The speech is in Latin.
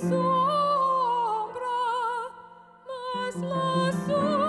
sombra, mas la sombra.